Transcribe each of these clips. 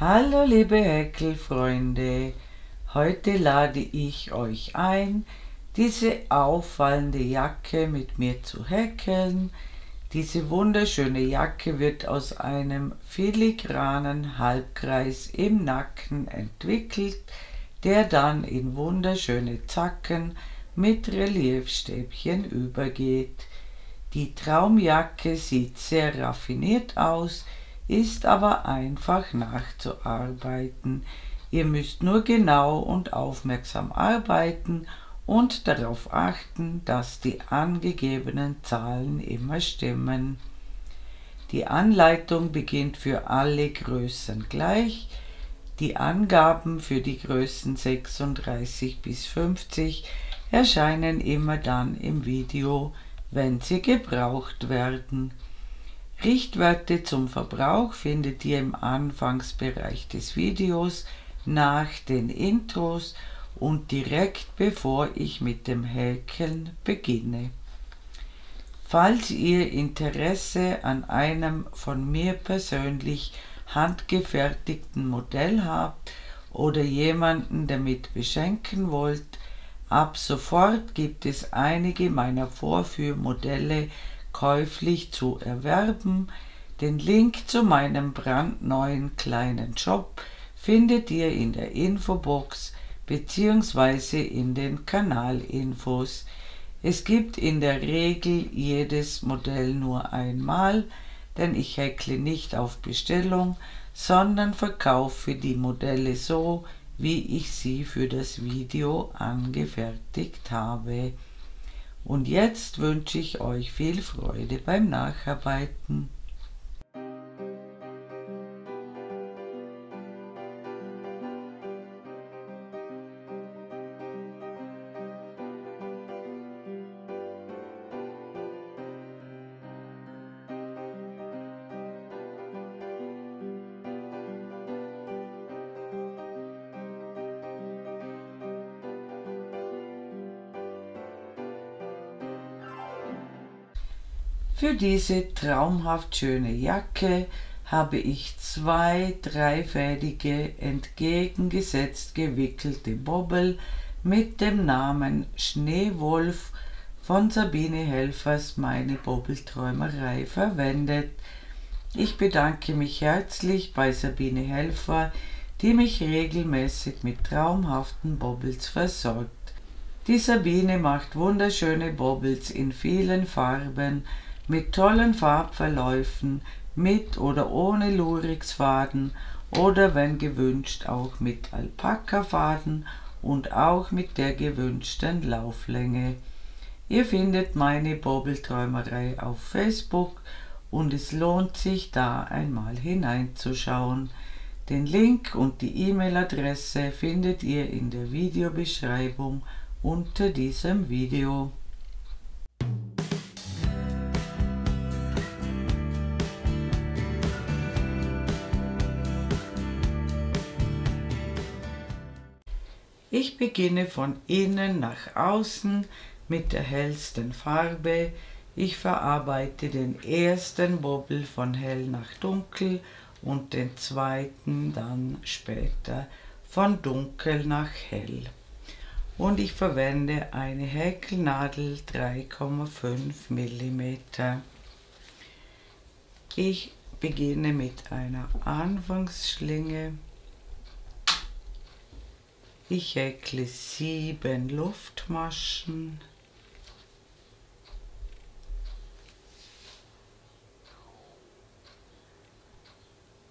Hallo liebe Häkelfreunde, heute lade ich euch ein, diese auffallende Jacke mit mir zu häkeln. Diese wunderschöne Jacke wird aus einem filigranen Halbkreis im Nacken entwickelt, der dann in wunderschöne Zacken mit Reliefstäbchen übergeht. Die Traumjacke sieht sehr raffiniert aus, ist aber einfach nachzuarbeiten. Ihr müsst nur genau und aufmerksam arbeiten und darauf achten, dass die angegebenen Zahlen immer stimmen. Die Anleitung beginnt für alle Größen gleich. Die Angaben für die Größen 36 bis 50 erscheinen immer dann im Video, wenn sie gebraucht werden. Richtwerte zum Verbrauch findet ihr im Anfangsbereich des Videos nach den Intros und direkt bevor ich mit dem Häkeln beginne. Falls ihr Interesse an einem von mir persönlich handgefertigten Modell habt oder jemanden damit beschenken wollt, ab sofort gibt es einige meiner Vorführmodelle käuflich zu erwerben. Den Link zu meinem brandneuen kleinen Shop findet ihr in der Infobox bzw. in den Kanalinfos. Es gibt in der Regel jedes Modell nur einmal, denn ich häkle nicht auf Bestellung, sondern verkaufe die Modelle so, wie ich sie für das Video angefertigt habe. Und jetzt wünsche ich euch viel Freude beim Nacharbeiten. Für diese traumhaft schöne Jacke habe ich zwei dreifädige entgegengesetzt gewickelte Bobbel mit dem Namen Schneewolf von Sabine Helfers meine Bobbelträumerei verwendet. Ich bedanke mich herzlich bei Sabine Helfer, die mich regelmäßig mit traumhaften Bobbles versorgt. Die Sabine macht wunderschöne Bobbles in vielen Farben, mit tollen Farbverläufen, mit oder ohne Lurixfaden oder wenn gewünscht auch mit Alpakafaden und auch mit der gewünschten Lauflänge. Ihr findet meine Bobbelträumerei auf Facebook und es lohnt sich da einmal hineinzuschauen. Den Link und die E-Mail-Adresse findet ihr in der Videobeschreibung unter diesem Video. Ich beginne von innen nach außen mit der hellsten Farbe. Ich verarbeite den ersten Bobbel von hell nach dunkel und den zweiten dann später von dunkel nach hell. Und ich verwende eine Häkelnadel 3,5 mm. Ich beginne mit einer Anfangsschlinge ich häkle sieben Luftmaschen.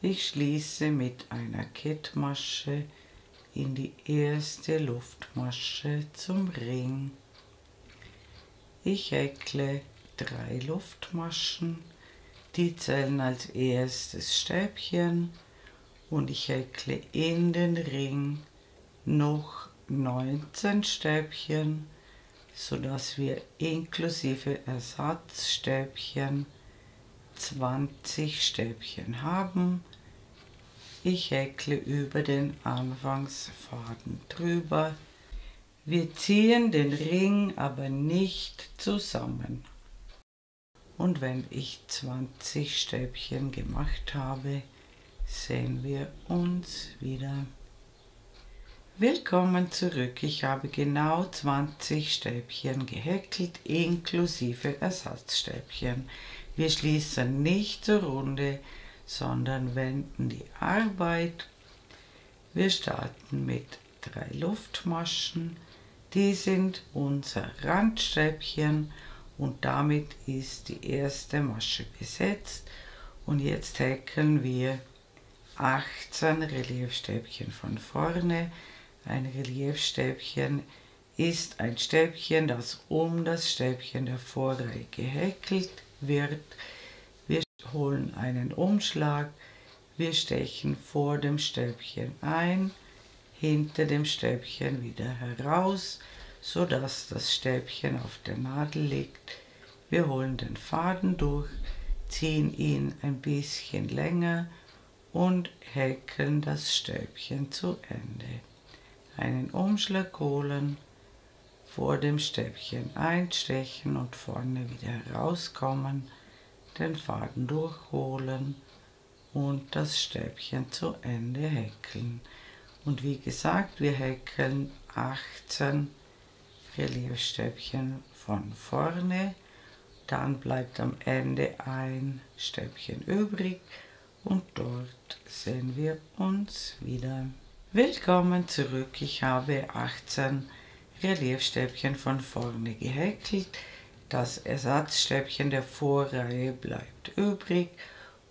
Ich schließe mit einer Kettmasche in die erste Luftmasche zum Ring. Ich häkle drei Luftmaschen, die zählen als erstes Stäbchen und ich häkle in den Ring noch 19 Stäbchen, sodass wir inklusive Ersatzstäbchen 20 Stäbchen haben. Ich häkle über den Anfangsfaden drüber. Wir ziehen den Ring aber nicht zusammen. Und wenn ich 20 Stäbchen gemacht habe, sehen wir uns wieder. Willkommen zurück. Ich habe genau 20 Stäbchen gehäkelt inklusive Ersatzstäbchen. Wir schließen nicht zur Runde, sondern wenden die Arbeit. Wir starten mit drei Luftmaschen. Die sind unser Randstäbchen und damit ist die erste Masche besetzt. Und jetzt häkeln wir 18 Reliefstäbchen von vorne. Ein Reliefstäbchen ist ein Stäbchen, das um das Stäbchen der Vorreihe gehäkelt wird. Wir holen einen Umschlag, wir stechen vor dem Stäbchen ein, hinter dem Stäbchen wieder heraus, so dass das Stäbchen auf der Nadel liegt. Wir holen den Faden durch, ziehen ihn ein bisschen länger und häkeln das Stäbchen zu Ende. Einen Umschlag holen, vor dem Stäbchen einstechen und vorne wieder herauskommen, den Faden durchholen und das Stäbchen zu Ende häkeln. Und wie gesagt, wir häkeln 18 Reliefstäbchen von vorne, dann bleibt am Ende ein Stäbchen übrig und dort sehen wir uns wieder. Willkommen zurück, ich habe 18 Reliefstäbchen von vorne gehäkelt. Das Ersatzstäbchen der Vorreihe bleibt übrig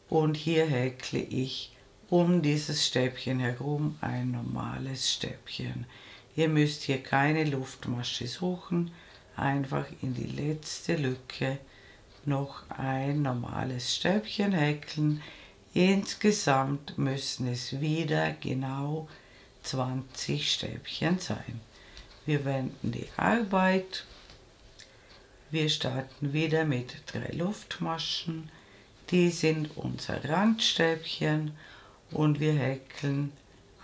und hier häkle ich um dieses Stäbchen herum ein normales Stäbchen. Ihr müsst hier keine Luftmasche suchen, einfach in die letzte Lücke noch ein normales Stäbchen häkeln. Insgesamt müssen es wieder genau 20 Stäbchen sein. Wir wenden die Arbeit. Wir starten wieder mit drei Luftmaschen. Die sind unser Randstäbchen und wir häkeln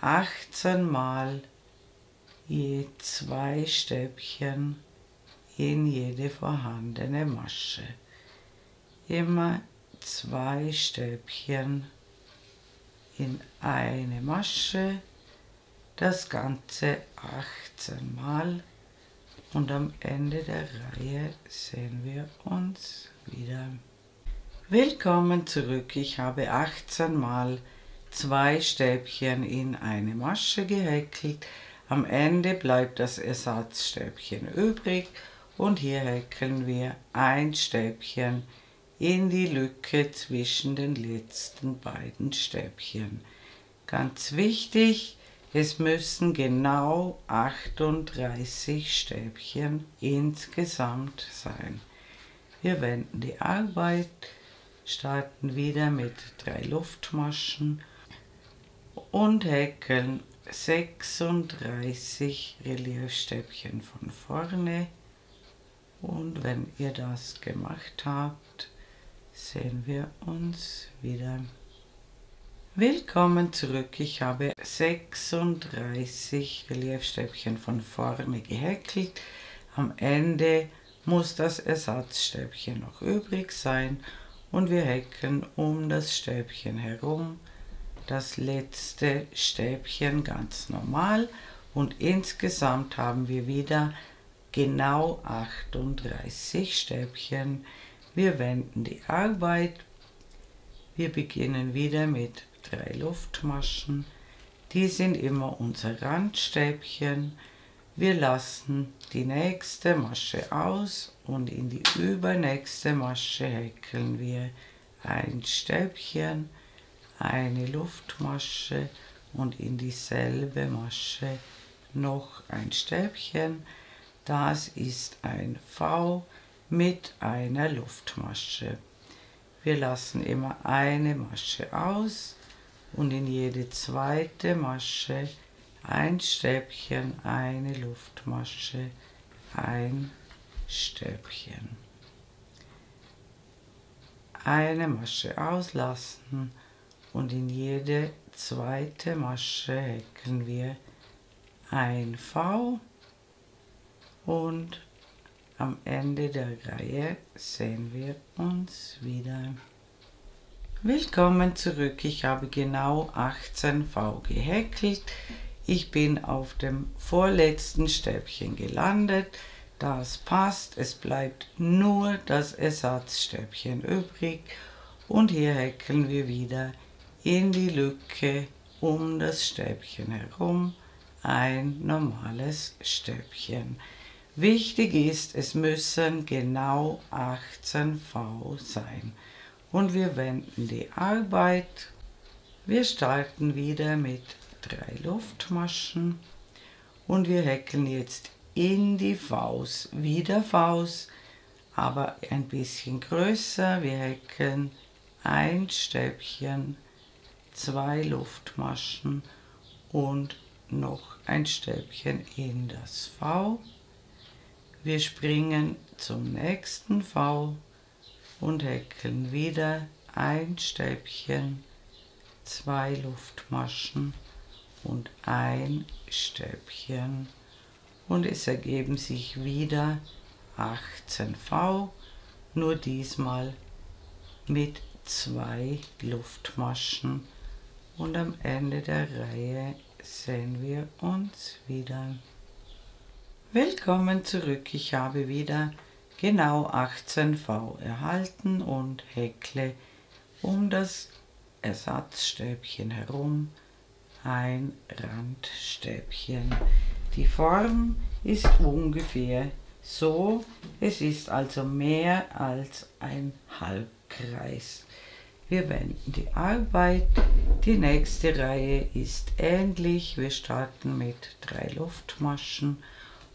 18 Mal je zwei Stäbchen in jede vorhandene Masche. Immer zwei Stäbchen in eine Masche das Ganze 18 Mal und am Ende der Reihe sehen wir uns wieder. Willkommen zurück. Ich habe 18 Mal zwei Stäbchen in eine Masche gehäkelt. Am Ende bleibt das Ersatzstäbchen übrig und hier häkeln wir ein Stäbchen in die Lücke zwischen den letzten beiden Stäbchen. Ganz wichtig, es müssen genau 38 Stäbchen insgesamt sein. Wir wenden die Arbeit, starten wieder mit drei Luftmaschen und häkeln 36 Reliefstäbchen von vorne. Und wenn ihr das gemacht habt, sehen wir uns wieder. Willkommen zurück. Ich habe 36 Reliefstäbchen von vorne gehäkelt. Am Ende muss das Ersatzstäbchen noch übrig sein und wir häkeln um das Stäbchen herum das letzte Stäbchen ganz normal und insgesamt haben wir wieder genau 38 Stäbchen. Wir wenden die Arbeit. Wir beginnen wieder mit drei Luftmaschen. Die sind immer unser Randstäbchen. Wir lassen die nächste Masche aus und in die übernächste Masche häkeln wir ein Stäbchen, eine Luftmasche und in dieselbe Masche noch ein Stäbchen. Das ist ein V mit einer Luftmasche. Wir lassen immer eine Masche aus und in jede zweite Masche ein Stäbchen, eine Luftmasche, ein Stäbchen. Eine Masche auslassen und in jede zweite Masche häkeln wir ein V und am Ende der Reihe sehen wir uns wieder. Willkommen zurück. Ich habe genau 18 V gehäkelt. Ich bin auf dem vorletzten Stäbchen gelandet. Das passt. Es bleibt nur das Ersatzstäbchen übrig. Und hier häkeln wir wieder in die Lücke um das Stäbchen herum ein normales Stäbchen. Wichtig ist, es müssen genau 18 V sein und wir wenden die Arbeit. Wir starten wieder mit drei Luftmaschen und wir häkeln jetzt in die Faust, wieder Faust, aber ein bisschen größer. Wir häkeln ein Stäbchen, zwei Luftmaschen und noch ein Stäbchen in das V. Wir springen zum nächsten V und häkeln wieder ein Stäbchen, zwei Luftmaschen und ein Stäbchen. Und es ergeben sich wieder 18 V, nur diesmal mit zwei Luftmaschen. Und am Ende der Reihe sehen wir uns wieder. Willkommen zurück, ich habe wieder genau 18 V erhalten und häkle um das Ersatzstäbchen herum ein Randstäbchen. Die Form ist ungefähr so, es ist also mehr als ein Halbkreis. Wir wenden die Arbeit. Die nächste Reihe ist ähnlich. Wir starten mit drei Luftmaschen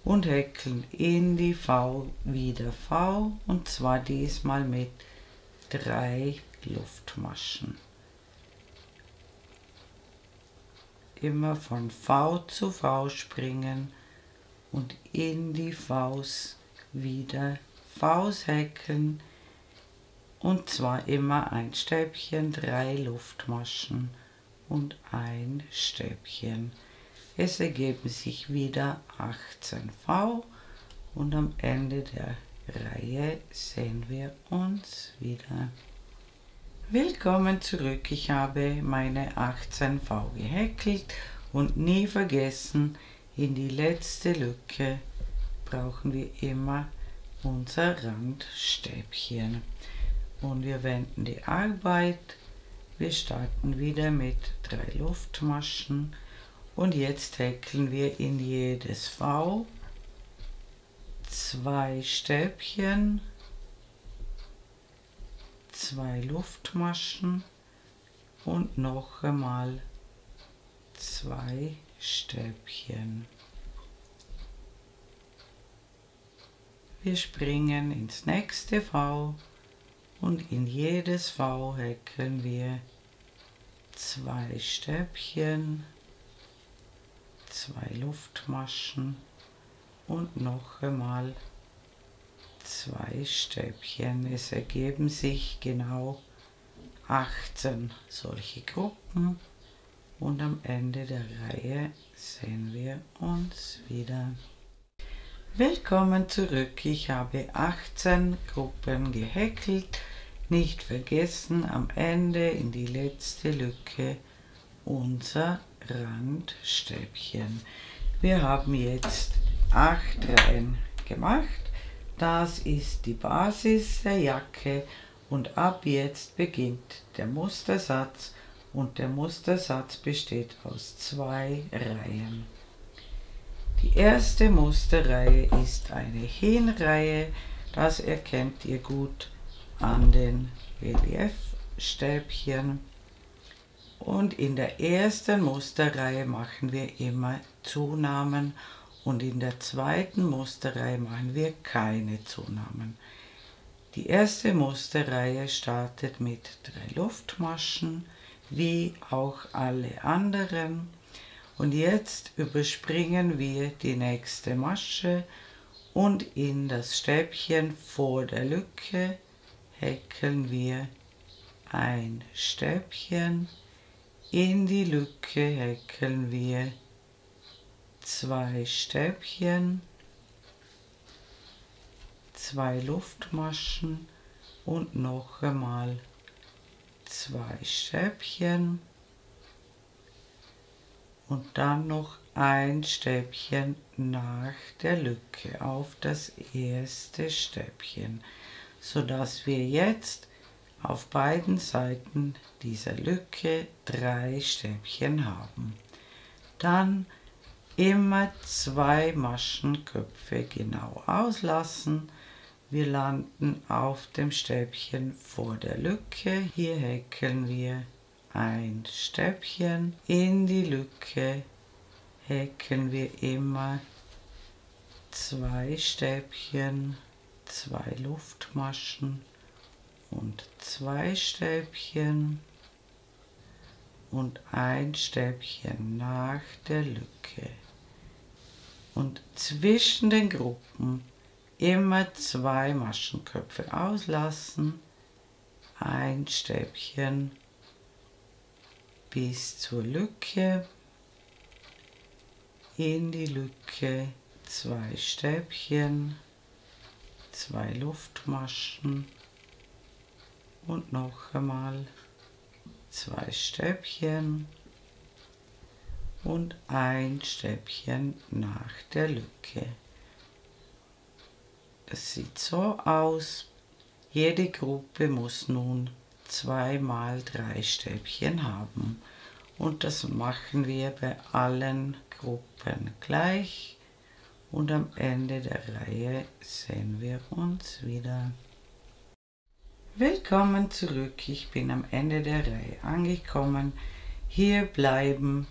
und häkeln in die V wieder V und zwar diesmal mit drei Luftmaschen. Immer von V zu V springen und in die Faust wieder Faust häkeln und zwar immer ein Stäbchen, drei Luftmaschen und ein Stäbchen. Es ergeben sich wieder 18 V und am Ende der Reihe sehen wir uns wieder. Willkommen zurück. Ich habe meine 18 V gehäkelt und nie vergessen, in die letzte Lücke brauchen wir immer unser Randstäbchen. Und wir wenden die Arbeit. Wir starten wieder mit drei Luftmaschen und jetzt häkeln wir in jedes V. Zwei Stäbchen, zwei Luftmaschen. Und noch einmal zwei Stäbchen. Wir springen ins nächste V. Und in jedes V häkeln wir zwei Stäbchen, zwei Luftmaschen und noch einmal zwei Stäbchen. Es ergeben sich genau 18 solche Gruppen und am Ende der Reihe sehen wir uns wieder. Willkommen zurück. Ich habe 18 Gruppen gehäkelt. Nicht vergessen, am Ende in die letzte Lücke unser Randstäbchen. Wir haben jetzt acht Reihen gemacht. Das ist die Basis der Jacke und ab jetzt beginnt der Mustersatz und der Mustersatz besteht aus zwei Reihen. Die erste Musterreihe ist eine Hinreihe, das erkennt ihr gut an den Reliefstäbchen. Und in der ersten Musterreihe machen wir immer Zunahmen und in der zweiten Musterreihe machen wir keine Zunahmen. Die erste Musterreihe startet mit drei Luftmaschen, wie auch alle anderen. Und jetzt überspringen wir die nächste Masche und in das Stäbchen vor der Lücke häkeln wir ein Stäbchen in die Lücke häkeln wir zwei Stäbchen, zwei Luftmaschen und noch einmal zwei Stäbchen. Und dann noch ein Stäbchen nach der Lücke auf das erste Stäbchen, so dass wir jetzt auf beiden Seiten dieser Lücke drei Stäbchen haben. Dann immer zwei Maschenköpfe genau auslassen. Wir landen auf dem Stäbchen vor der Lücke. Hier häkeln wir ein Stäbchen. In die Lücke häkeln wir immer zwei Stäbchen, zwei Luftmaschen und zwei Stäbchen. Und ein Stäbchen nach der Lücke. Und zwischen den Gruppen immer zwei Maschenköpfe auslassen, ein Stäbchen bis zur Lücke, in die Lücke zwei Stäbchen, zwei Luftmaschen und noch einmal zwei Stäbchen und ein Stäbchen nach der Lücke. Das sieht so aus. Jede Gruppe muss nun zweimal drei Stäbchen haben. Und das machen wir bei allen Gruppen gleich. Und am Ende der Reihe sehen wir uns wieder. Willkommen zurück, ich bin am Ende der Reihe angekommen. Hier bleiben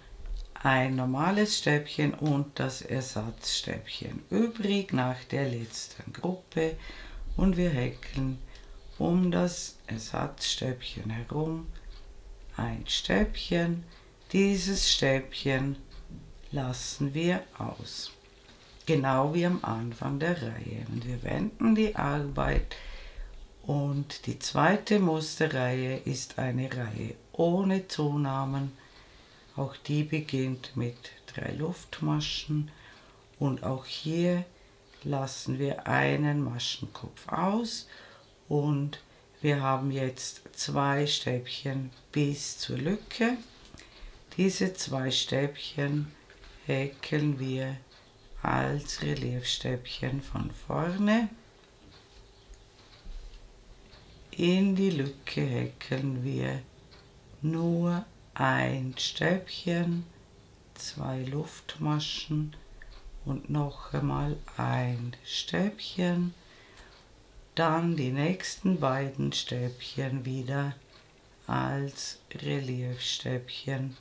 ein normales Stäbchen und das Ersatzstäbchen übrig nach der letzten Gruppe und wir häkeln um das Ersatzstäbchen herum ein Stäbchen. Dieses Stäbchen lassen wir aus, genau wie am Anfang der Reihe und wir wenden die Arbeit und die zweite Musterreihe ist eine Reihe ohne Zunahmen. Auch die beginnt mit drei Luftmaschen und auch hier lassen wir einen Maschenkopf aus und wir haben jetzt zwei Stäbchen bis zur Lücke. Diese zwei Stäbchen häkeln wir als Reliefstäbchen von vorne in die Lücke häkeln wir nur ein Stäbchen, zwei Luftmaschen und noch einmal ein Stäbchen. Dann die nächsten beiden Stäbchen wieder als Reliefstäbchen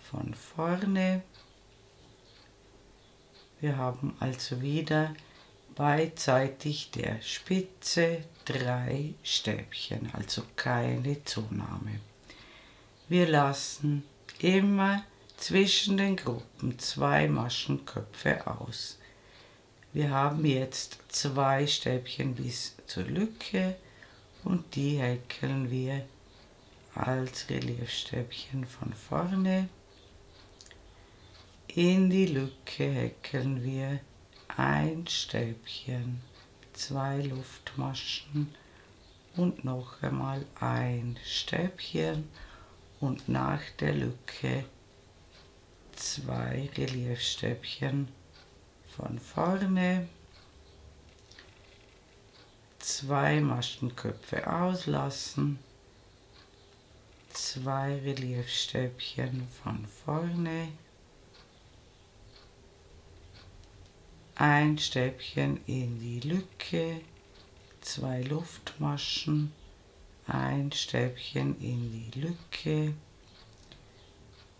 von vorne. Wir haben also wieder beidseitig der Spitze drei Stäbchen, also keine Zunahme. Wir lassen immer zwischen den Gruppen zwei Maschenköpfe aus. Wir haben jetzt zwei Stäbchen bis zur Lücke und die häkeln wir als Reliefstäbchen von vorne. In die Lücke häkeln wir ein Stäbchen, zwei Luftmaschen und noch einmal ein Stäbchen und nach der Lücke zwei Reliefstäbchen von vorne, zwei Maschenköpfe auslassen, zwei Reliefstäbchen von vorne, ein Stäbchen in die Lücke, zwei Luftmaschen, ein Stäbchen in die Lücke,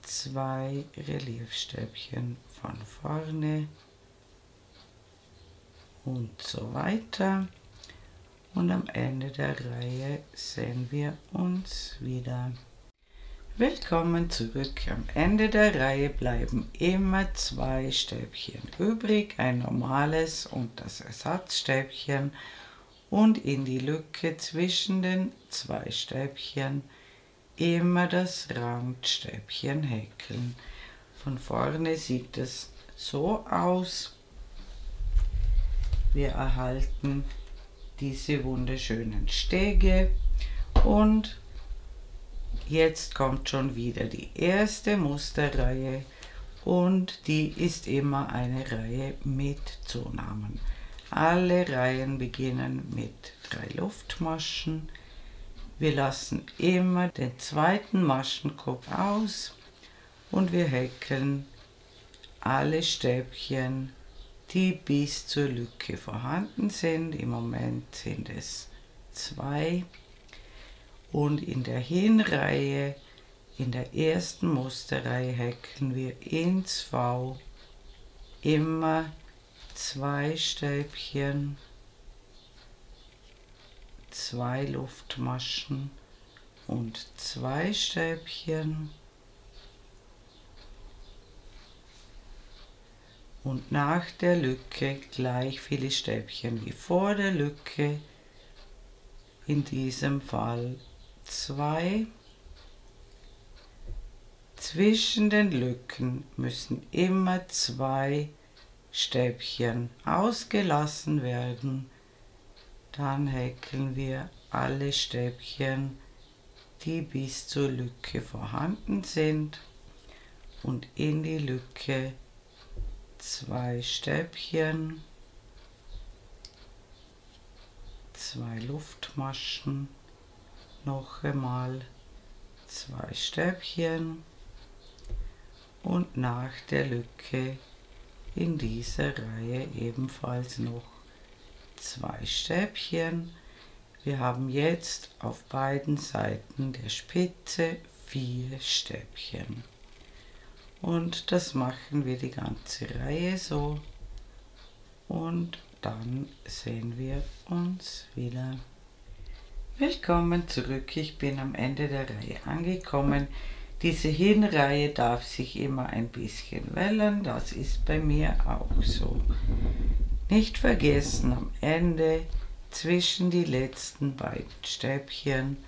zwei Reliefstäbchen von vorne und so weiter. Und am Ende der Reihe sehen wir uns wieder. Willkommen zurück. Am Ende der Reihe bleiben immer zwei Stäbchen übrig, ein normales und das Ersatzstäbchen und in die Lücke zwischen den zwei Stäbchen immer das Randstäbchen häkeln. Von vorne sieht es so aus. Wir erhalten diese wunderschönen Stege und jetzt kommt schon wieder die erste Musterreihe und die ist immer eine Reihe mit Zunahmen. Alle Reihen beginnen mit drei Luftmaschen. Wir lassen immer den zweiten Maschenkopf aus und wir häkeln alle Stäbchen, die bis zur Lücke vorhanden sind. Im Moment sind es zwei. Und in der Hinreihe, in der ersten Musterreihe, häkeln wir ins V immer zwei Stäbchen, zwei Luftmaschen und zwei Stäbchen. Und nach der Lücke gleich viele Stäbchen wie vor der Lücke. In diesem Fall zwei. Zwischen den Lücken müssen immer zwei Stäbchen ausgelassen werden. Dann häkeln wir alle Stäbchen, die bis zur Lücke vorhanden sind und in die Lücke zwei Stäbchen, zwei Luftmaschen noch einmal zwei Stäbchen und nach der Lücke in dieser Reihe ebenfalls noch zwei Stäbchen. Wir haben jetzt auf beiden Seiten der Spitze vier Stäbchen. Und das machen wir die ganze Reihe so. Und dann sehen wir uns wieder. Willkommen zurück, ich bin am Ende der Reihe angekommen. Diese Hinreihe darf sich immer ein bisschen wellen, das ist bei mir auch so. Nicht vergessen am Ende zwischen die letzten beiden Stäbchen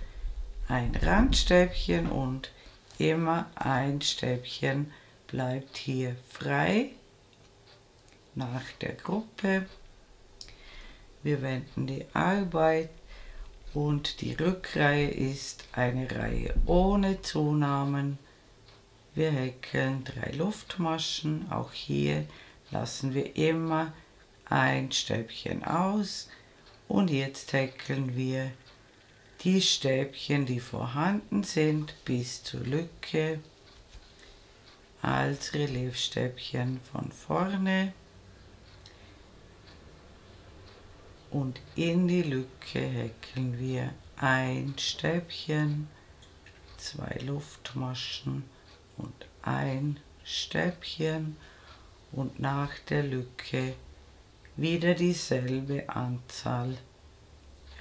ein Randstäbchen und immer ein Stäbchen bleibt hier frei nach der Gruppe. Wir wenden die Arbeit und die Rückreihe ist eine Reihe ohne Zunahmen. Wir häkeln drei Luftmaschen, auch hier lassen wir immer ein Stäbchen aus. Und jetzt häkeln wir die Stäbchen, die vorhanden sind, bis zur Lücke. Als Reliefstäbchen von vorne und in die Lücke häkeln wir ein Stäbchen, zwei Luftmaschen und ein Stäbchen und nach der Lücke wieder dieselbe Anzahl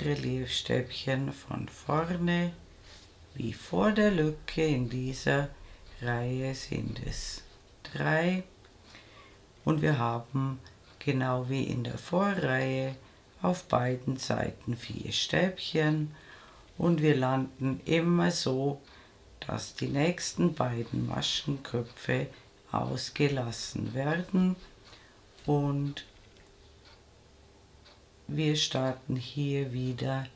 Reliefstäbchen von vorne wie vor der Lücke. In dieser Reihe sind es drei und wir haben genau wie in der Vorreihe auf beiden Seiten vier Stäbchen. Und wir landen immer so, dass die nächsten beiden Maschenköpfe ausgelassen werden. Und wir starten hier wieder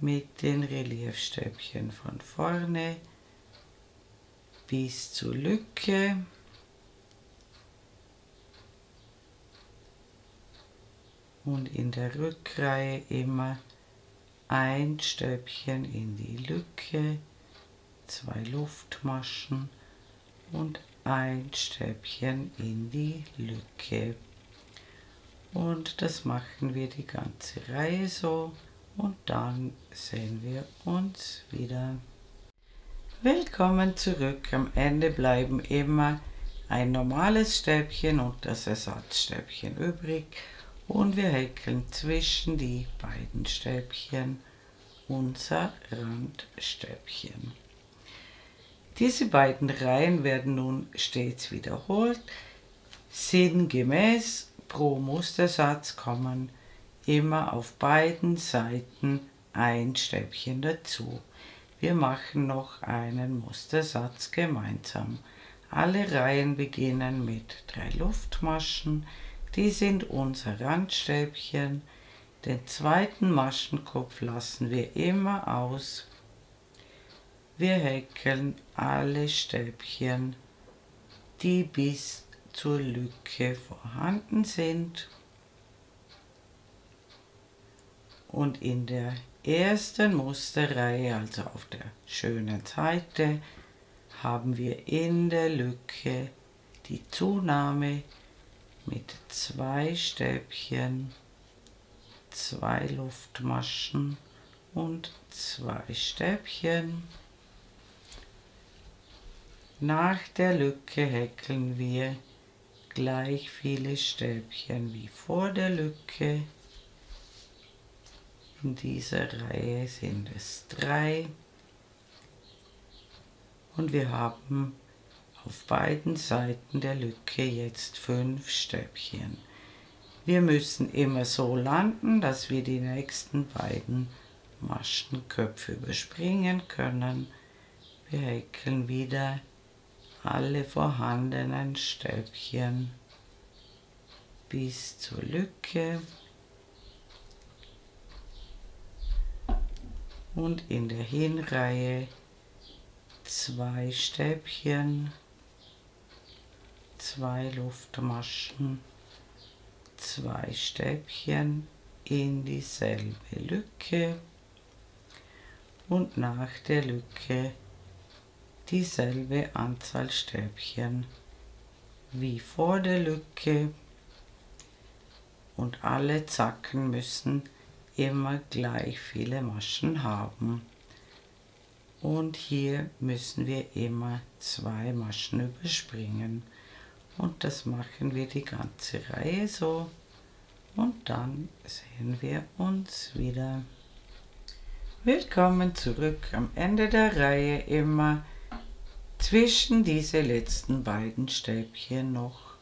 mit den Reliefstäbchen von vorne bis zur Lücke und in der Rückreihe immer ein Stäbchen in die Lücke, zwei Luftmaschen und ein Stäbchen in die Lücke. Und das machen wir die ganze Reihe so und dann sehen wir uns wieder. Willkommen zurück. Am Ende bleiben immer ein normales Stäbchen und das Ersatzstäbchen übrig und wir häkeln zwischen die beiden Stäbchen unser Randstäbchen. Diese beiden Reihen werden nun stets wiederholt. Sinngemäß pro Mustersatz kommen immer auf beiden Seiten ein Stäbchen dazu. Wir machen noch einen Mustersatz gemeinsam. Alle Reihen beginnen mit drei Luftmaschen, die sind unser Randstäbchen. Den zweiten Maschenkopf lassen wir immer aus. Wir häkeln alle Stäbchen, die bis zur Lücke vorhanden sind. Und in der ersten Musterreihe, also auf der schönen Seite, haben wir in der Lücke die Zunahme mit zwei Stäbchen, zwei Luftmaschen und zwei Stäbchen. Nach der Lücke häkeln wir gleich viele Stäbchen wie vor der Lücke. In dieser Reihe sind es drei und wir haben auf beiden Seiten der Lücke jetzt fünf Stäbchen. Wir müssen immer so landen, dass wir die nächsten beiden Maschenköpfe überspringen können. Wir häkeln wieder alle vorhandenen Stäbchen bis zur Lücke und in der Hinreihe zwei Stäbchen, zwei Luftmaschen, zwei Stäbchen in dieselbe Lücke und nach der Lücke dieselbe Anzahl Stäbchen wie vor der Lücke. Und alle Zacken müssen immer gleich viele Maschen haben. Und hier müssen wir immer zwei Maschen überspringen und das machen wir die ganze Reihe so und dann sehen wir uns wieder. Willkommen zurück am Ende der Reihe immer zwischen diese letzten beiden Stäbchen noch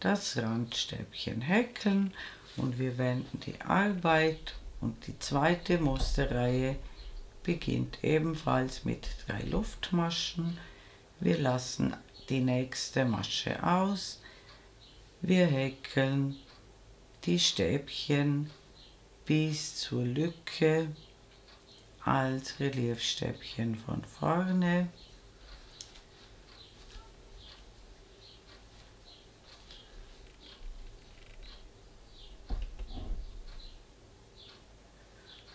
das Randstäbchen häkeln und wir wenden die Arbeit und die zweite Musterreihe beginnt ebenfalls mit drei Luftmaschen. Wir lassen die nächste Masche aus. Wir häkeln die Stäbchen bis zur Lücke als Reliefstäbchen von vorne.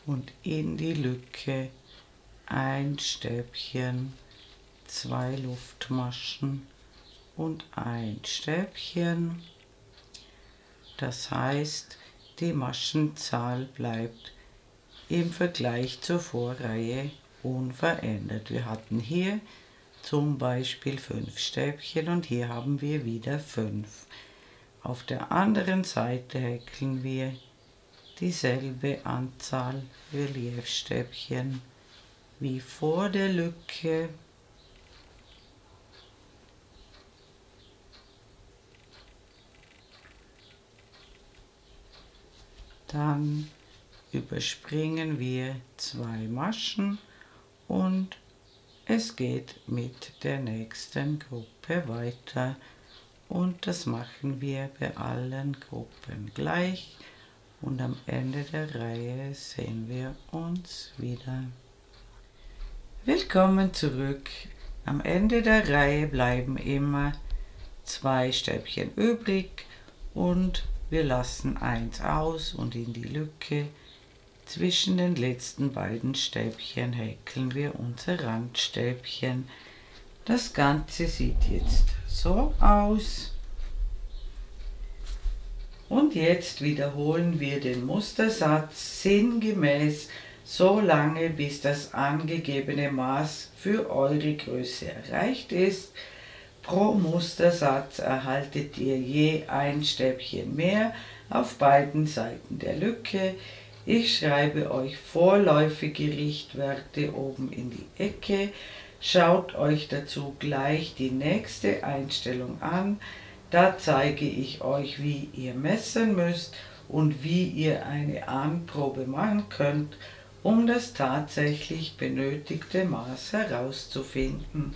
Und in die Lücke ein Stäbchen, zwei Luftmaschen und ein Stäbchen. Das heißt, die Maschenzahl bleibt im Vergleich zur Vorreihe unverändert. Wir hatten hier zum Beispiel fünf Stäbchen und hier haben wir wieder fünf. Auf der anderen Seite häkeln wir dieselbe Anzahl Reliefstäbchen wie vor der Lücke. Dann überspringen wir zwei Maschen und es geht mit der nächsten Gruppe weiter und das machen wir bei allen Gruppen gleich und am Ende der Reihe sehen wir uns wieder. Willkommen zurück. Am Ende der Reihe bleiben immer zwei Stäbchen übrig und wir lassen eins aus und in die Lücke zwischen den letzten beiden Stäbchen häkeln wir unser Randstäbchen. Das Ganze sieht jetzt so aus. Und jetzt wiederholen wir den Mustersatz sinngemäß so lange bis das angegebene Maß für eure Größe erreicht ist. Pro Mustersatz erhaltet ihr je ein Stäbchen mehr auf beiden Seiten der Lücke. Ich schreibe euch vorläufige Richtwerte oben in die Ecke. Schaut euch dazu gleich die nächste Einstellung an. Da zeige ich euch, wie ihr messen müsst und wie ihr eine Anprobe machen könnt um das tatsächlich benötigte Maß herauszufinden.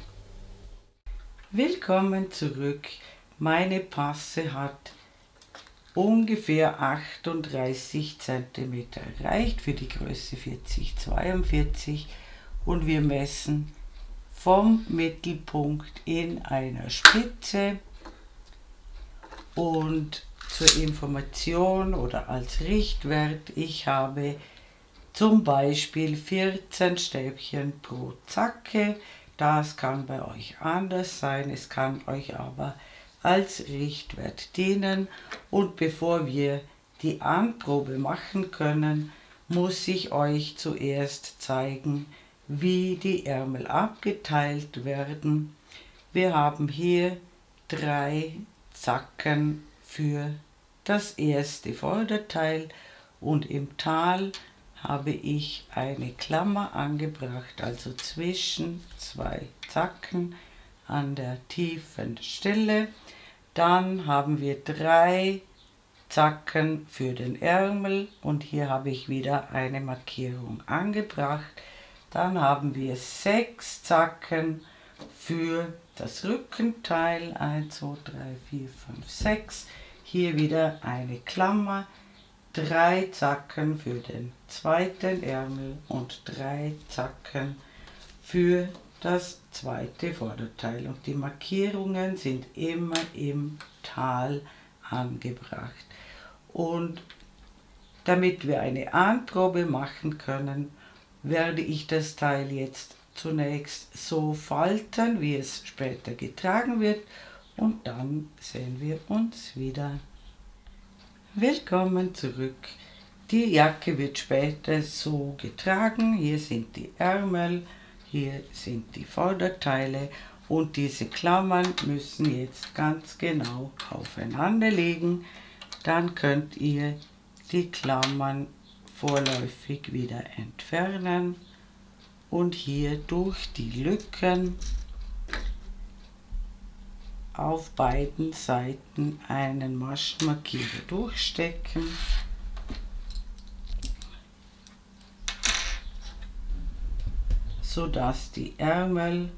Willkommen zurück. Meine Passe hat ungefähr 38 cm erreicht für die Größe 40-42 und wir messen vom Mittelpunkt in einer Spitze und zur Information oder als Richtwert, ich habe zum Beispiel 14 Stäbchen pro Zacke. Das kann bei euch anders sein, es kann euch aber als Richtwert dienen. Und bevor wir die Anprobe machen können, muss ich euch zuerst zeigen, wie die Ärmel abgeteilt werden. Wir haben hier drei Zacken für das erste Vorderteil und im Tal habe ich eine Klammer angebracht, also zwischen zwei Zacken an der tiefen Stelle. Dann haben wir drei Zacken für den Ärmel und hier habe ich wieder eine Markierung angebracht. Dann haben wir sechs Zacken für das Rückenteil. 1, 2, 3, 4, 5, 6. Hier wieder eine Klammer. Drei Zacken für den zweiten Ärmel und drei Zacken für das zweite Vorderteil. Und die Markierungen sind immer im Tal angebracht. Und damit wir eine Anprobe machen können, werde ich das Teil jetzt zunächst so falten, wie es später getragen wird und dann sehen wir uns wieder. Willkommen zurück. Die Jacke wird später so getragen. Hier sind die Ärmel, hier sind die Vorderteile und diese Klammern müssen jetzt ganz genau aufeinander liegen. Dann könnt ihr die Klammern vorläufig wieder entfernen und hier durch die Lücken auf beiden Seiten einen Maschenmarkierer durchstecken. sodass die Ärmel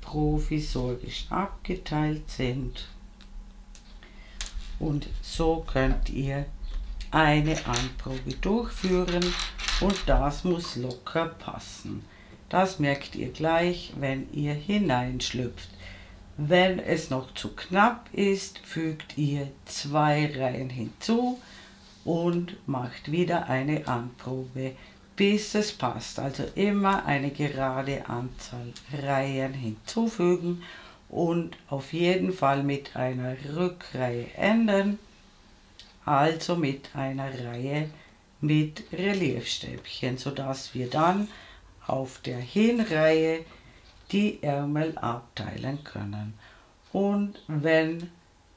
provisorisch abgeteilt sind. Und so könnt ihr eine Anprobe durchführen und das muss locker passen. Das merkt ihr gleich, wenn ihr hineinschlüpft. Wenn es noch zu knapp ist, fügt ihr zwei Reihen hinzu und macht wieder eine Anprobe, bis es passt. Also immer eine gerade Anzahl Reihen hinzufügen und auf jeden Fall mit einer Rückreihe ändern also mit einer Reihe mit Reliefstäbchen, sodass wir dann auf der Hinreihe die Ärmel abteilen können. Und wenn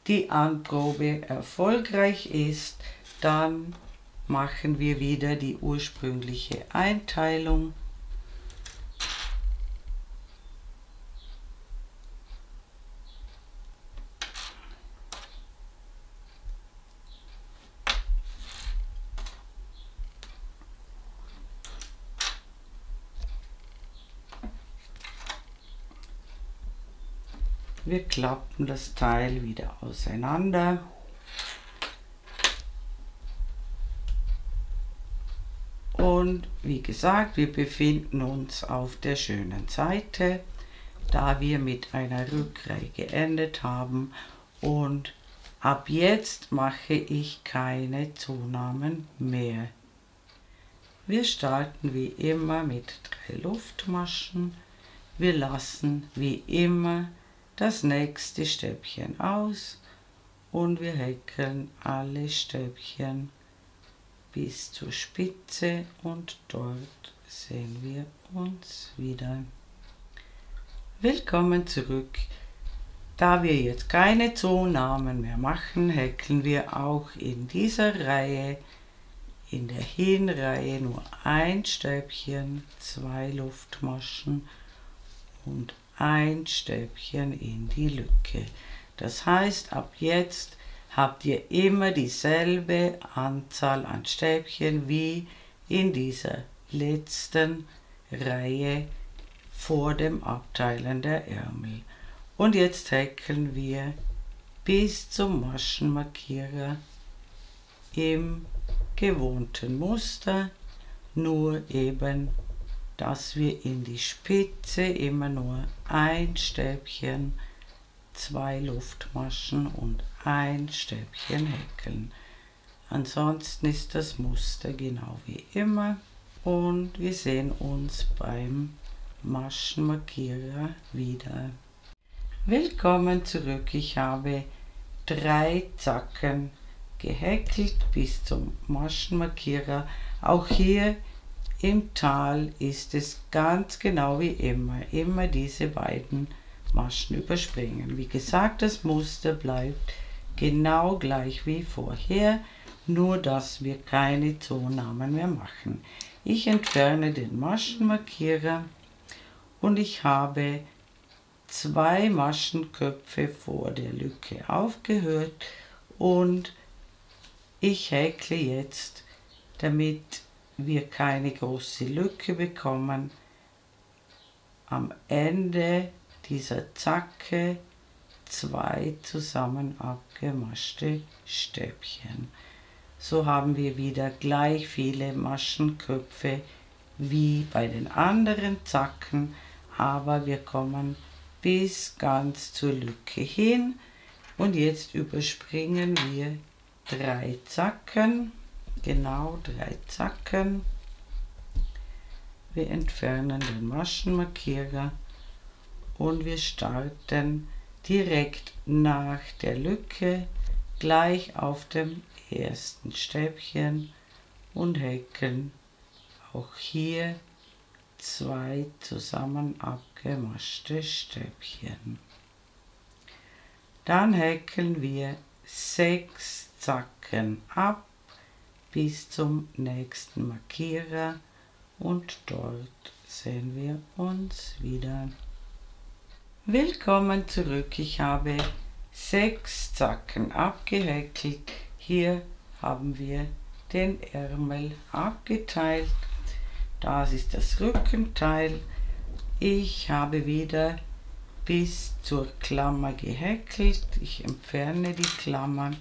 die Anprobe erfolgreich ist, dann machen wir wieder die ursprüngliche Einteilung Wir klappen das Teil wieder auseinander. Und wie gesagt, wir befinden uns auf der schönen Seite, da wir mit einer Rückreihe geendet haben. Und ab jetzt mache ich keine Zunahmen mehr. Wir starten wie immer mit drei Luftmaschen. Wir lassen wie immer das nächste Stäbchen aus und wir häkeln alle Stäbchen bis zur Spitze und dort sehen wir uns wieder. Willkommen zurück. Da wir jetzt keine Zunahmen mehr machen, häkeln wir auch in dieser Reihe, in der Hinreihe nur ein Stäbchen, zwei Luftmaschen und ein Stäbchen in die Lücke. Das heißt, ab jetzt habt ihr immer dieselbe Anzahl an Stäbchen wie in dieser letzten Reihe vor dem Abteilen der Ärmel. Und jetzt häkeln wir bis zum Maschenmarkierer im gewohnten Muster, nur eben dass wir in die Spitze immer nur ein Stäbchen, zwei Luftmaschen und ein Stäbchen häkeln. Ansonsten ist das Muster genau wie immer und wir sehen uns beim Maschenmarkierer wieder. Willkommen zurück. Ich habe drei Zacken gehäkelt bis zum Maschenmarkierer. Auch hier im Tal ist es ganz genau wie immer, immer diese beiden Maschen überspringen. Wie gesagt, das Muster bleibt genau gleich wie vorher, nur dass wir keine Zonamen mehr machen. Ich entferne den Maschenmarkierer und ich habe zwei Maschenköpfe vor der Lücke aufgehört und ich häkle jetzt, damit wir keine große Lücke bekommen, am Ende dieser Zacke zwei zusammen abgemaschte Stäbchen. So haben wir wieder gleich viele Maschenköpfe wie bei den anderen Zacken, aber wir kommen bis ganz zur Lücke hin. Und jetzt überspringen wir drei Zacken, genau drei Zacken. Wir entfernen den Maschenmarkierer und wir starten direkt nach der Lücke gleich auf dem ersten Stäbchen und häkeln auch hier zwei zusammen abgemaschte Stäbchen. Dann häkeln wir sechs Zacken ab bis zum nächsten Markierer und dort sehen wir uns wieder. Willkommen zurück. Ich habe sechs Zacken abgehäkelt. Hier haben wir den Ärmel abgeteilt. Das ist das Rückenteil. Ich habe wieder bis zur Klammer gehäkelt. Ich entferne die Klammer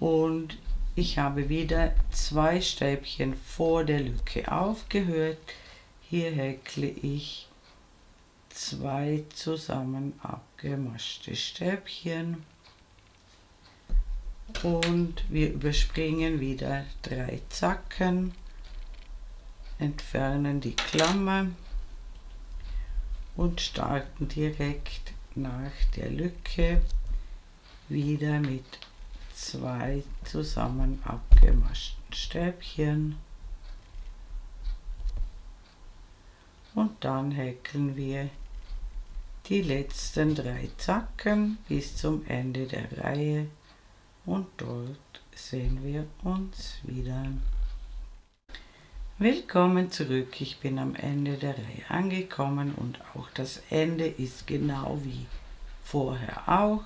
und ich habe wieder zwei Stäbchen vor der Lücke aufgehört. Hier häkle ich zwei zusammen abgemaschte Stäbchen und wir überspringen wieder drei Zacken, entfernen die Klammer und starten direkt nach der Lücke wieder mit zwei zusammen abgemaschten Stäbchen und dann häkeln wir die letzten drei Zacken bis zum Ende der Reihe und dort sehen wir uns wieder. Willkommen zurück, ich bin am Ende der Reihe angekommen und auch das Ende ist genau wie vorher auch.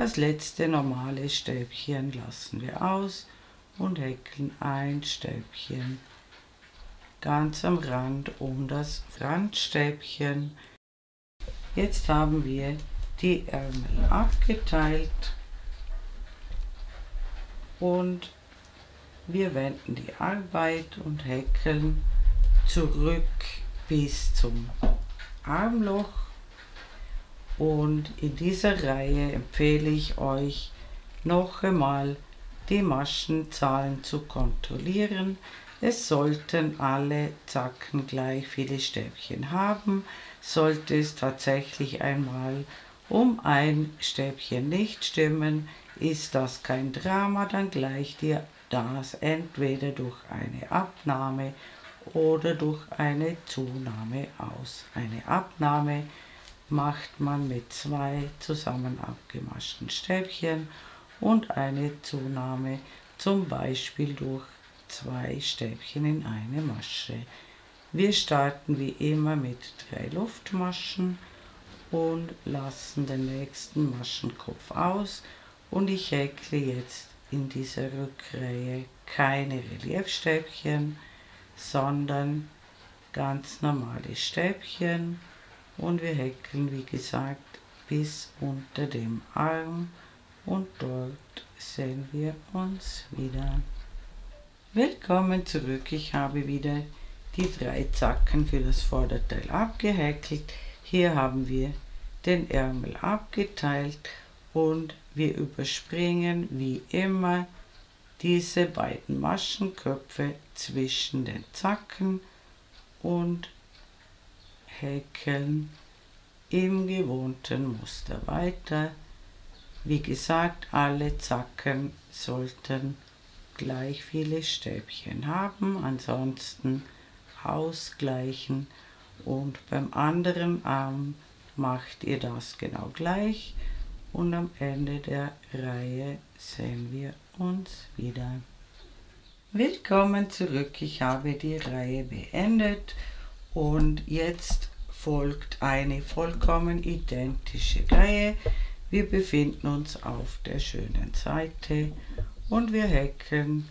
Das letzte normale Stäbchen lassen wir aus und häkeln ein Stäbchen ganz am Rand um das Randstäbchen. Jetzt haben wir die Ärmel abgeteilt und wir wenden die Arbeit und häkeln zurück bis zum Armloch und in dieser Reihe empfehle ich euch noch einmal die Maschenzahlen zu kontrollieren. Es sollten alle Zacken gleich viele Stäbchen haben. Sollte es tatsächlich einmal um ein Stäbchen nicht stimmen, ist das kein Drama, dann gleicht ihr das entweder durch eine Abnahme oder durch eine Zunahme aus. Eine Abnahme macht man mit zwei zusammen abgemaschten Stäbchen und eine Zunahme zum Beispiel durch zwei Stäbchen in eine Masche. Wir starten wie immer mit drei Luftmaschen und lassen den nächsten Maschenkopf aus und ich häkle jetzt in dieser Rückreihe keine Reliefstäbchen, sondern ganz normale Stäbchen und wir häkeln wie gesagt bis unter dem Arm und dort sehen wir uns wieder. Willkommen zurück, ich habe wieder die drei Zacken für das Vorderteil abgehäkelt. Hier haben wir den Ärmel abgeteilt und wir überspringen wie immer diese beiden Maschenköpfe zwischen den Zacken und häkeln im gewohnten Muster weiter. Wie gesagt, alle Zacken sollten gleich viele Stäbchen haben, ansonsten ausgleichen und beim anderen Arm macht ihr das genau gleich und am Ende der Reihe sehen wir uns wieder. Willkommen zurück, ich habe die Reihe beendet und jetzt folgt eine vollkommen identische Reihe. Wir befinden uns auf der schönen Seite und wir häkeln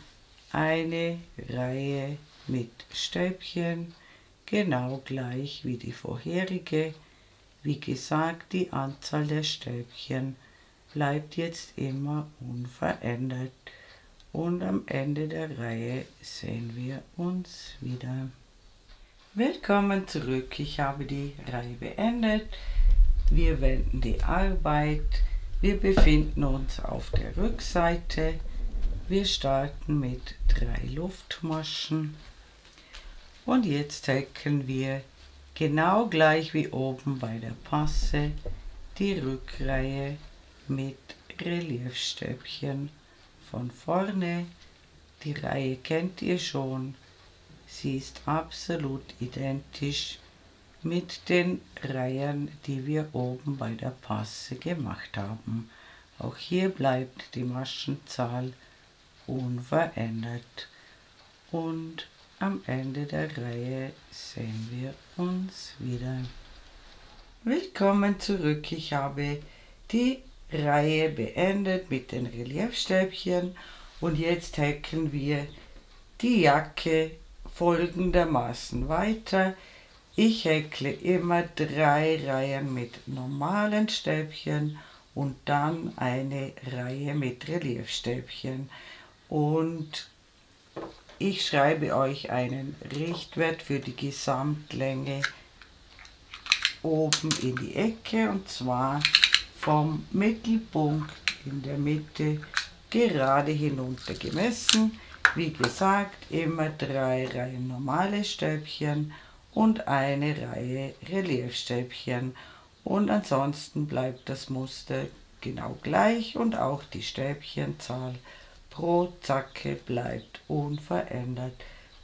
eine Reihe mit Stäbchen, genau gleich wie die vorherige. Wie gesagt, die Anzahl der Stäbchen bleibt jetzt immer unverändert und am Ende der Reihe sehen wir uns wieder. Willkommen zurück, ich habe die Reihe beendet. Wir wenden die Arbeit. Wir befinden uns auf der Rückseite. Wir starten mit drei Luftmaschen und jetzt häkeln wir genau gleich wie oben bei der Passe die Rückreihe mit Reliefstäbchen von vorne. Die Reihe kennt ihr schon. Sie ist absolut identisch mit den Reihen, die wir oben bei der Passe gemacht haben. Auch hier bleibt die Maschenzahl unverändert. Und am Ende der Reihe sehen wir uns wieder. Willkommen zurück. Ich habe die Reihe beendet mit den Reliefstäbchen und jetzt häkeln wir die Jacke folgendermaßen weiter. Ich häkle immer drei Reihen mit normalen Stäbchen und dann eine Reihe mit Reliefstäbchen. Und ich schreibe euch einen Richtwert für die Gesamtlänge oben in die Ecke und zwar vom Mittelpunkt in der Mitte gerade hinunter gemessen. Wie gesagt, immer drei Reihen normale Stäbchen und eine Reihe Reliefstäbchen. Und ansonsten bleibt das Muster genau gleich und auch die Stäbchenzahl pro Zacke bleibt unverändert,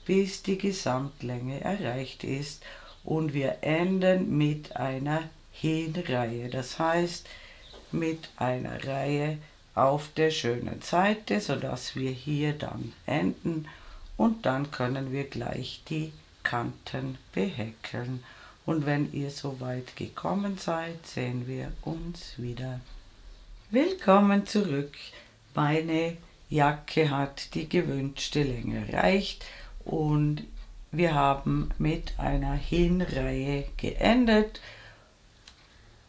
bis die Gesamtlänge erreicht ist und wir enden mit einer Hinreihe, das heißt mit einer Reihe auf der schönen Seite, sodass wir hier dann enden und dann können wir gleich die Kanten behäkeln. Und wenn ihr soweit gekommen seid, sehen wir uns wieder. Willkommen zurück. Meine Jacke hat die gewünschte Länge erreicht und wir haben mit einer Hinreihe geendet.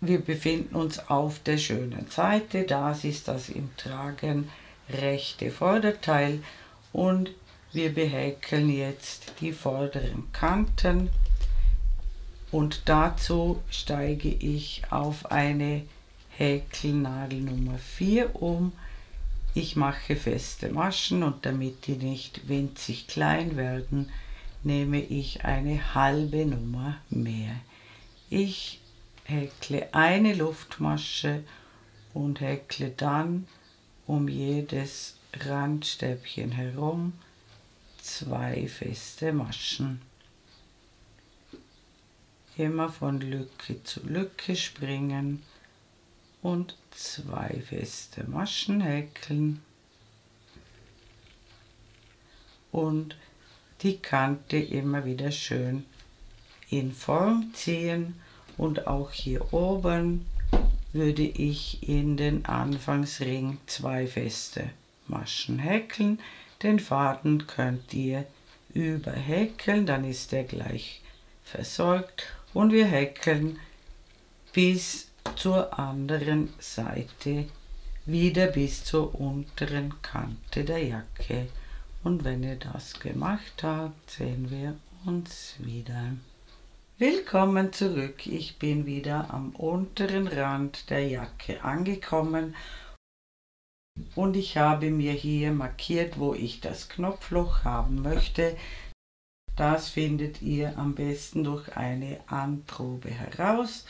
Wir befinden uns auf der schönen Seite, das ist das im Tragen rechte Vorderteil. Und wir behäkeln jetzt die vorderen Kanten. Und dazu steige ich auf eine Häkelnadel Nummer 4 um. Ich mache feste Maschen und damit die nicht winzig klein werden, nehme ich eine halbe Nummer mehr. Ich häkle eine Luftmasche und häkle dann um jedes Randstäbchen herum zwei feste Maschen. Immer von Lücke zu Lücke springen und zwei feste Maschen häkeln und die Kante immer wieder schön in Form ziehen und auch hier oben würde ich in den Anfangsring zwei feste Maschen häkeln. Den Faden könnt ihr überhäkeln, dann ist er gleich versorgt und wir häkeln bis zur anderen Seite wieder bis zur unteren Kante der Jacke. Und wenn ihr das gemacht habt, sehen wir uns wieder. Willkommen zurück. Ich bin wieder am unteren Rand der Jacke angekommen und ich habe mir hier markiert, wo ich das Knopfloch haben möchte. Das findet ihr am besten durch eine Anprobe heraus.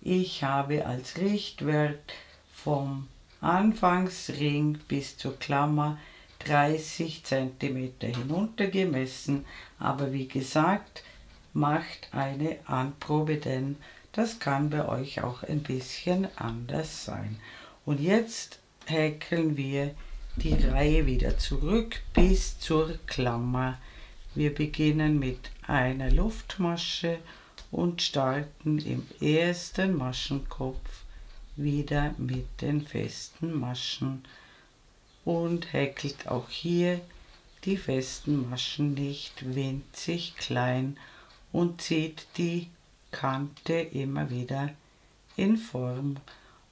Ich habe als Richtwert vom Anfangsring bis zur Klammer 30 cm hinunter gemessen, aber wie gesagt, macht eine Anprobe, denn das kann bei euch auch ein bisschen anders sein. Und jetzt häkeln wir die Reihe wieder zurück bis zur Klammer. Wir beginnen mit einer Luftmasche und starten im ersten Maschenkopf wieder mit den festen Maschen und häkelt auch hier die festen Maschen nicht winzig klein und zieht die Kante immer wieder in Form.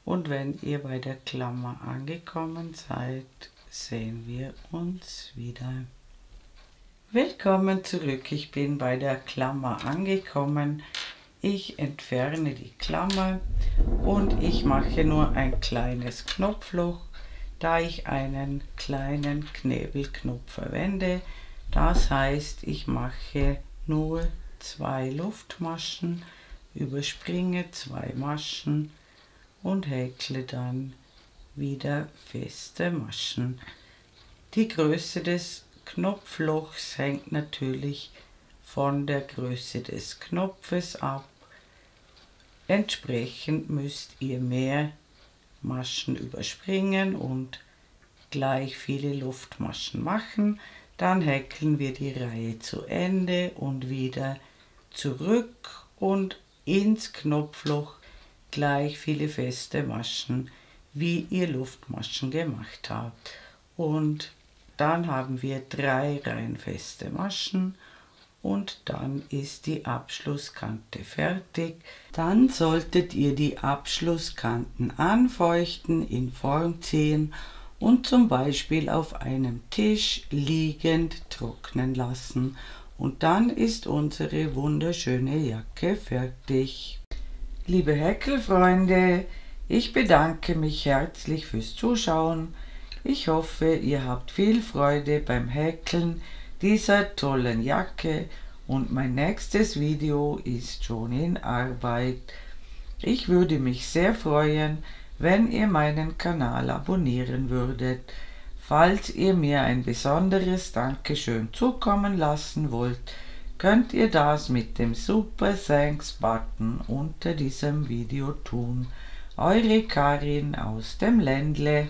Und wenn ihr bei der Klammer angekommen seid, sehen wir uns wieder. Willkommen zurück, ich bin bei der Klammer angekommen. Ich entferne die Klammer und ich mache nur ein kleines Knopfloch, da ich einen kleinen Knebelknopf verwende. Das heißt, ich mache nur zwei Luftmaschen, überspringe zwei Maschen und häkle dann wieder feste Maschen. Die Größe des Knopflochs hängt natürlich von der Größe des Knopfes ab. Entsprechend müsst ihr mehr Maschen überspringen und gleich viele Luftmaschen machen. Dann häkeln wir die Reihe zu Ende und wieder zurück und ins Knopfloch gleich viele feste Maschen, wie ihr Luftmaschen gemacht habt. Und dann haben wir drei Reihen feste Maschen und dann ist die Abschlusskante fertig. Dann solltet ihr die Abschlusskanten anfeuchten, in Form ziehen und zum Beispiel auf einem Tisch liegend trocknen lassen. Und dann ist unsere wunderschöne Jacke fertig. Liebe Häkelfreunde, ich bedanke mich herzlich fürs Zuschauen. Ich hoffe, ihr habt viel Freude beim Häkeln dieser tollen Jacke und mein nächstes Video ist schon in Arbeit. Ich würde mich sehr freuen, wenn ihr meinen Kanal abonnieren würdet. Falls ihr mir ein besonderes Dankeschön zukommen lassen wollt, könnt ihr das mit dem Super Thanks Button unter diesem Video tun. Eure Karin aus dem Ländle.